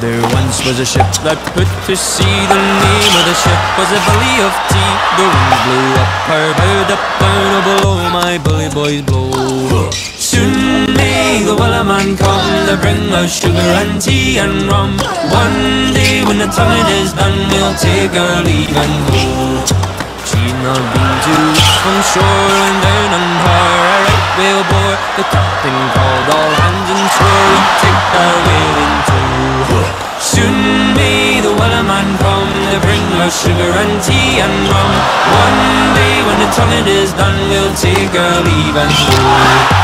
There once was a ship that put to sea. The name of the ship was the Billy of Tea. The wind blew up her bow, up down, below my bully boys blow. Soon may the man come to bring us sugar and tea and rum. One day when the tonguing is done, we'll take our leave and go. She'd not been too from shore and down on her a right whale bore. The captain Soon may the man come to bring us sugar and tea and rum. One day when the tonguing is done, we'll take our leave and go.